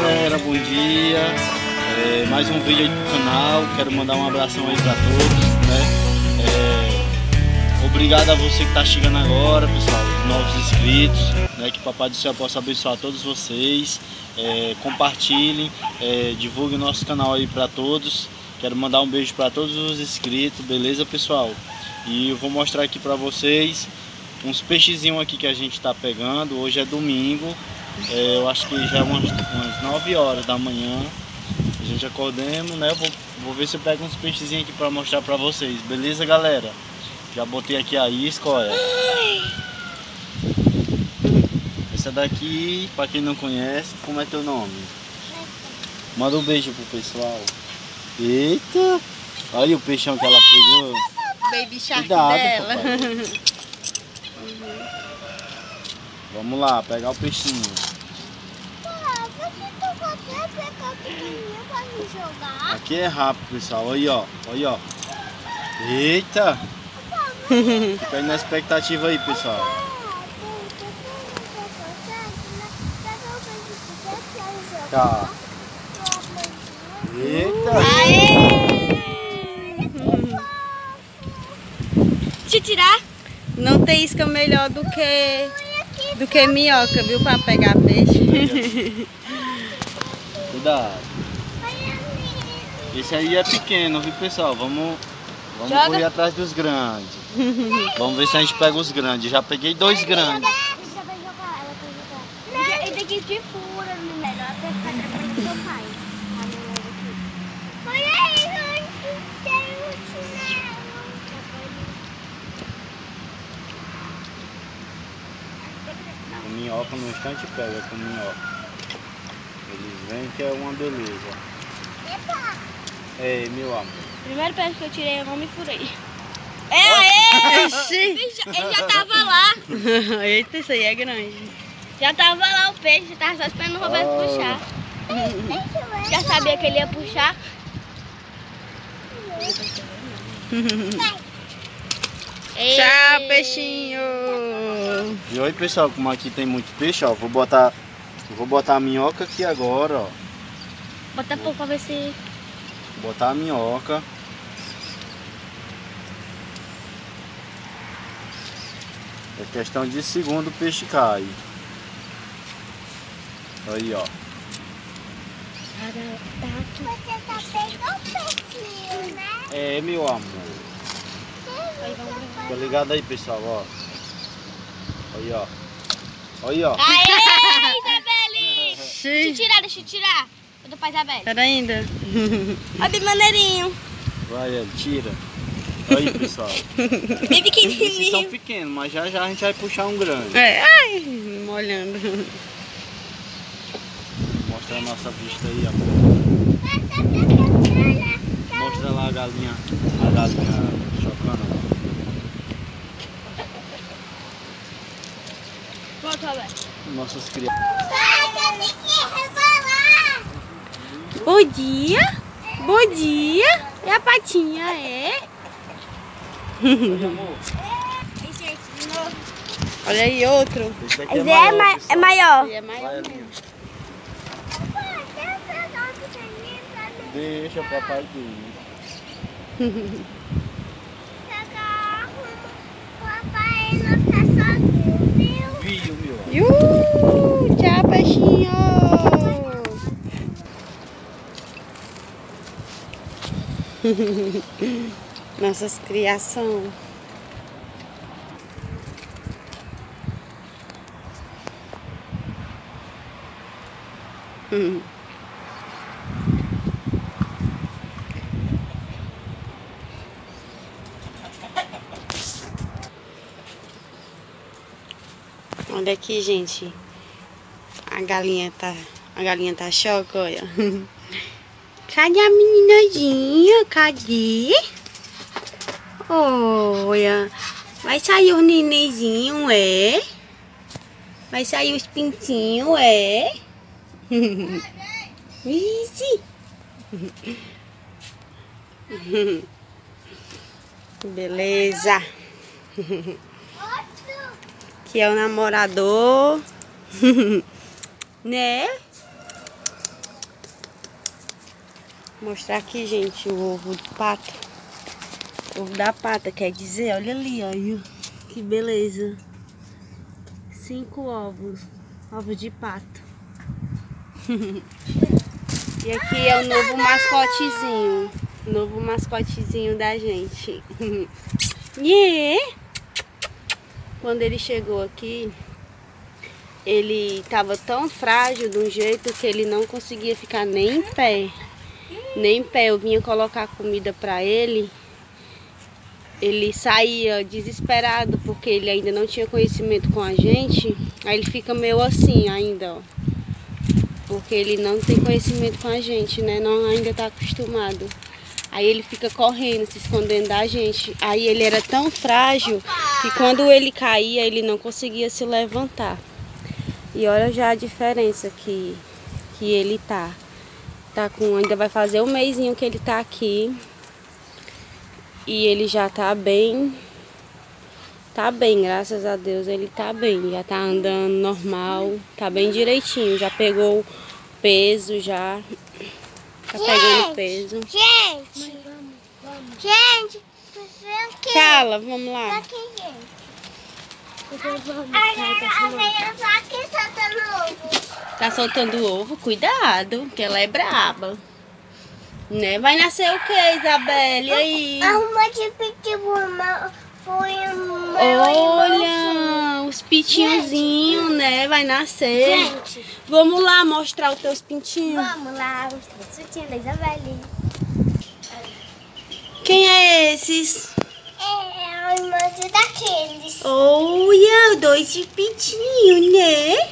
galera, bom dia. É, mais um vídeo aí pro canal. Quero mandar um abração aí pra todos, né? É, obrigado a você que tá chegando agora, pessoal, os novos inscritos, né? Que Papai do Céu possa abençoar todos vocês. É, compartilhem, é, divulguem o nosso canal aí pra todos. Quero mandar um beijo para todos os inscritos, beleza pessoal? E eu vou mostrar aqui para vocês uns peixezinhos aqui que a gente está pegando. Hoje é domingo, eu acho que já é umas, umas 9 horas da manhã. A gente acordemos, né? Vou, vou ver se eu pego uns peixezinhos aqui para mostrar para vocês, beleza galera? Já botei aqui a isca, olha. Essa daqui, para quem não conhece, como é teu nome? Manda um beijo pro pessoal. Eita! Olha o peixão que ela pegou. Baby shark Cuidado, dela. Uhum. Vamos lá, pegar o peixinho. Aqui é rápido, pessoal. Aí, ó. Aí, ó. Eita! Fica aí na expectativa aí, pessoal. Tá. Eita! Deixa eu tirar. Não tem isca melhor do que do que minhoca, viu? Pra pegar peixe. Cuidado. Esse aí é pequeno, viu, pessoal? Vamos, vamos Joga. correr atrás dos grandes. vamos ver se a gente pega os grandes. Já peguei dois grandes. De fura, ficar tranquilo com seu pai. Olha aí, antes tem um chinelo. Com minhoca no instante pega com minhoca. Eles vêm que é uma beleza. Epa! Ei, meu amor. Primeiro peixe que eu tirei, eu não me furei. É! Bicho, Ele já tava lá. Eita, isso aí é grande. Já tava lá o peixe, tava só esperando o Roberto Oh. puxar. Já sabia que ele ia puxar. Ei. Tchau, peixinho. E oi, pessoal, como aqui tem muito peixe, ó, vou botar, vou botar a minhoca aqui agora, ó. Bota pouco pra ver se... Botar a minhoca. É questão de segundo o peixe cai. Aí, ó. Você tá peixinho, né? É, meu amor. Fica ligado aí, pessoal, ó. Aí, ó. Aí, ó. Aê, Isabelle! Deixa eu tirar, deixa eu tirar. Eu dou pra Isabelle. Pera ainda. Olha bem maneirinho. Vai, ele, tira. Aí, pessoal. Bem Esses são pequenininho. pequenos, mas já já a gente vai puxar um grande. É, ai, molhando. Mostra a nossa vista aí, ó. Mostra lá a galinha. A galinha chocando. Pronto, Roberto. Nossas crianças. Bom dia. Bom dia. E a patinha é? Olha aí, outro. Esse daqui é Esse maior. é, ma- é maior. Ele é maior mesmo. Deixa o papai aqui. Papai não tá sozinho, viu? Viu, meu? Iu, tchau, peixinho. Nossas criação. Hum. Olha aqui, gente. A galinha tá. A galinha tá choque, olha. Cadê a meninazinha? Cadê? Olha. Vai sair os nenenzinhos, é? Vai sair os pintinhos, é? Vixe. Beleza. Que é o namorador. né? Vou mostrar aqui, gente, o ovo de pato. Ovo da pata, quer dizer, olha ali, olha. Que beleza. Cinco ovos. Ovos de pato. e aqui é o novo mascotezinho. Novo mascotezinho da gente. yeah! Quando ele chegou aqui, ele estava tão frágil de um jeito que ele não conseguia ficar nem em pé. Nem em pé. Eu vinha colocar comida para ele. Ele saía desesperado porque ele ainda não tinha conhecimento com a gente. Aí ele fica meio assim ainda, ó. Porque ele não tem conhecimento com a gente, né? Não ainda tá acostumado. Aí ele fica correndo, se escondendo da gente. Aí ele era tão frágil que quando ele caía, ele não conseguia se levantar. E olha já a diferença que, que ele tá. Tá com, ainda vai fazer um mêsinho que ele tá aqui. E ele já tá bem. Tá bem, graças a Deus ele tá bem. Já tá andando normal, tá bem direitinho. Já pegou peso, já. Tá pegando peso. Gente! Gente! Fala, vamos lá. Aqui, gente. A tá aqui soltando ovo. Soltando ovo? Cuidado, que ela é braba. Né? Vai nascer o que, Isabelle? Aí? Arruma de pitbull, foi Olha, os pitinhozinhos, né? Vai nascer. Gente, Vamos lá mostrar os teus pintinhos. vamos lá mostrar o sutiã da Isabelle. Quem é esses? É o irmão daqueles. Olha, dois de pitinho, né?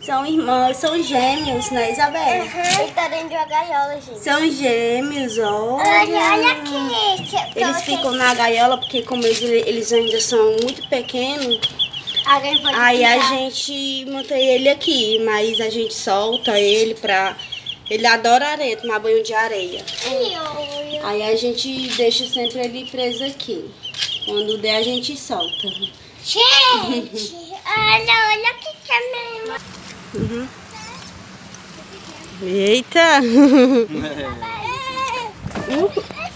São irmãos, são gêmeos, né, Isabelle? Ele tá dentro de uma gaiola, gente. São gêmeos, Olha, olha. olha aqui. que- Eles ficam na gaiola porque como eles, eles ainda são muito pequenos, aí a gente mantém ele aqui, mas a gente solta ele pra... Ele adora areia, tomar banho de areia. Aí a gente deixa sempre ele preso aqui. Quando der a gente solta. Gente, olha, olha que é mesmo. Uhum. Eita!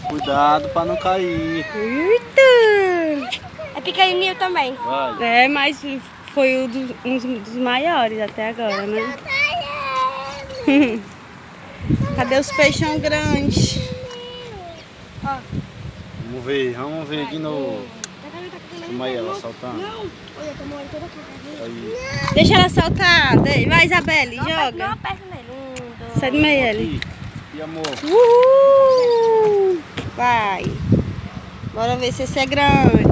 Cuidado pra não cair. Eita! É pequenininho também. Vai. É, mas foi o do- um dos maiores até agora, né? Cadê os peixão grandes? Vamos ver, vamos ver de novo. Como aí ela saltando. Aí. Deixa ela saltar. Vai, Isabelle, Não joga. aperta nele. Um, dois. Sai do meio ele. Aqui. E amor. Uhul! Vai. Bora ver se esse é grande.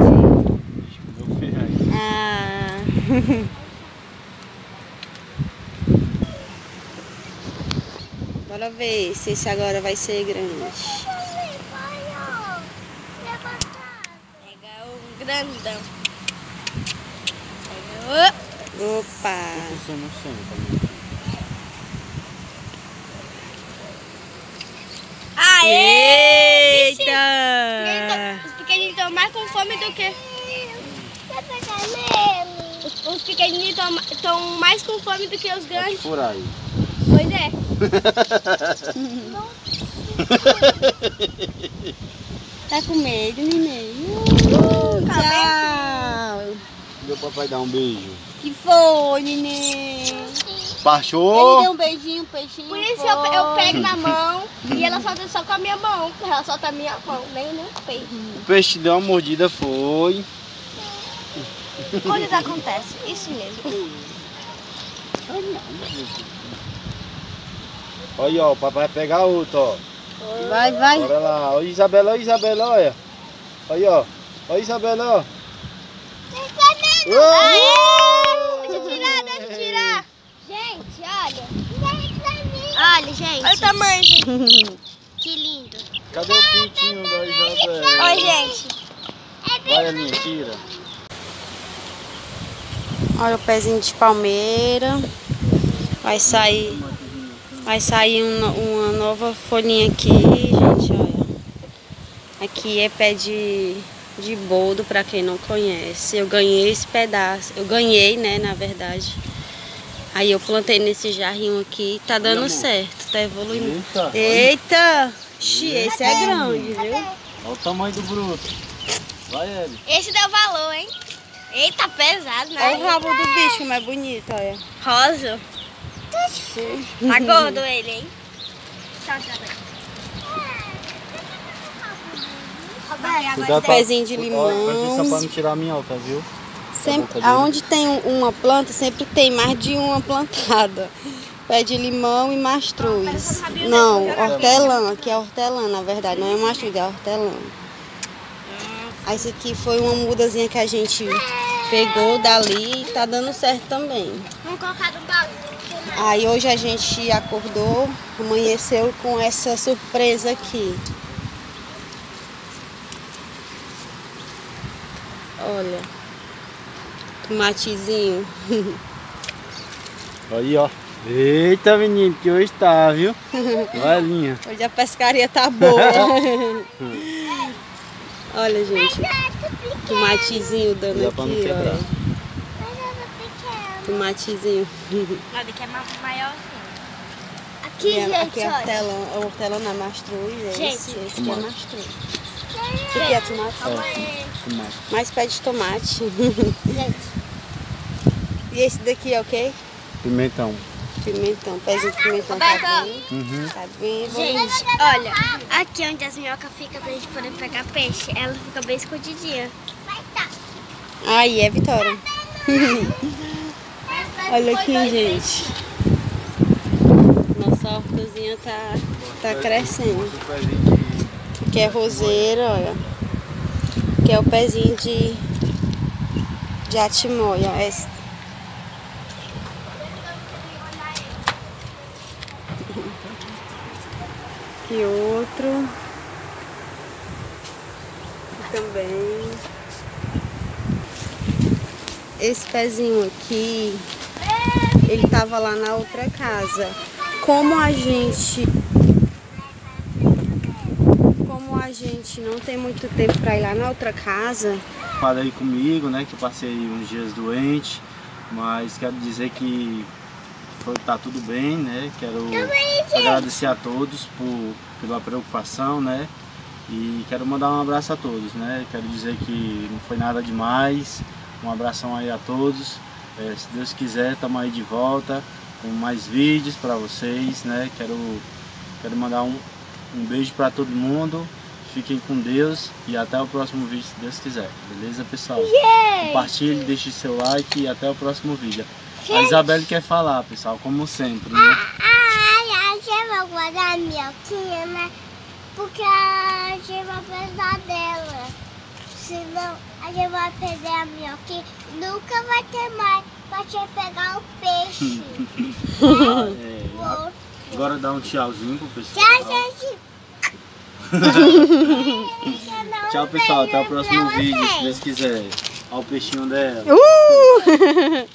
Ah. Bora ver se esse agora vai ser grande. Pega um grandão. Opa! Você não senta. Aê! Eita! Os pequenininhos estão mais com fome do que... Os, os pequenininhos estão mais com fome do que os Pode grandes. furar aí. Pois é. Tá com medo, neném? Papai dar um beijo. Que foi, neném? Ele Baixou. deu um beijinho, peixinho. Por isso eu, eu pego na mão e ela solta só com a minha mão. Ela solta a minha mão, nem no peito. O peixe te deu uma mordida, foi. Coisas acontecem, isso mesmo. Olha, ó, o papai vai pegar outro, ó. Vai, vai. Bora lá. Olha Isabela, olha Isabela, olha. Olha, ó. Olha Isabela, ó. Uou! Deixa eu tirar, deixa eu tirar. Gente, olha. Olha, gente. Olha o tamanho, gente. Que lindo. Cadê o pintinho da Isabela? Olha, gente. Vai, Aninha, tira. Olha o pezinho de palmeira. Vai sair. Vai sair uma, uma nova folhinha aqui, gente, olha. Aqui é pé de, de boldo, pra quem não conhece. Eu ganhei esse pedaço. Eu ganhei, né, na verdade. Aí eu plantei nesse jarrinho aqui, tá dando certo, tá evoluindo. Eita! Eita! Xi, esse é grande, viu? Olha o tamanho do bruto. Vai, ele. Esse deu valor, hein? Eita, pesado, né? Olha o rabo do bicho, é bonito, olha. Rosa. Tá gordo ele, hein? Tá, tá, Cuidado, pezinho de limão. Presta pra não tirar a minhoca, viu? Sempre, aonde tem uma planta, sempre tem mais de uma plantada. Pé de limão e mastruz. Não, hortelã, aqui é hortelã, na verdade. Não é mastruz, é hortelã. Aí esse aqui foi uma mudazinha que a gente pegou dali e tá dando certo também. Vamos colocar no balde. Aí hoje a gente acordou, amanheceu com essa surpresa aqui. Olha. Tomatezinho. Aí, ó. Eita, menino, que hoje tá, viu? Valinha. Hoje a pescaria tá boa. olha, gente. Tomatezinho dando aqui, olha. Tomatezinho. Olha, que é maior Aqui, gente, aqui é hortelã, é hortelã na mastruz, é gente, esse, esse aqui é mastruz. Aqui é tomate? É, tomate. Mais pé de tomate. e esse daqui é o quê? Pimentão. Pimentão, pezinho de pimentão tá bem. Uhum. Tá bem Gente, olha, aqui onde as minhocas ficam pra gente poder pegar peixe, ela fica bem escondidinha. Aí é Vitória. olha aqui, gente. Nossa hortazinha tá, tá crescendo. Que é roseira, olha. Que é o pezinho de, de atimóia. Esse. E outro. E também. Esse pezinho aqui, ele tava lá na outra casa. Como a gente a gente não tem muito tempo para ir lá na outra casa. Fala aí comigo, né, que eu passei uns dias doente, mas quero dizer que foi, tá tudo bem, né? Quero agradecer a todos por, pela preocupação, né? E quero mandar um abraço a todos, né? Quero dizer que não foi nada demais. Um abração aí a todos. É, se Deus quiser, estamos aí de volta com mais vídeos para vocês, né? Quero, quero mandar um, um beijo para todo mundo Fiquem com Deus e até o próximo vídeo, se Deus quiser. Beleza, pessoal? Yeah. Compartilhe, deixe seu like e até o próximo vídeo. Gente. A Isabelle quer falar, pessoal, como sempre, né? Ah, a gente vai guardar a minhoquinha, né? Porque a gente vai precisar dela. Senão a gente vai perder a minhoquinha. Nunca vai ter mais pra te pegar o peixe. ah, é. Agora dá um tchauzinho pro pessoal. Tchau, gente. Tchau, pessoal. Até o próximo vídeo, se Deus quiser. Olha o peixinho dela. Uh!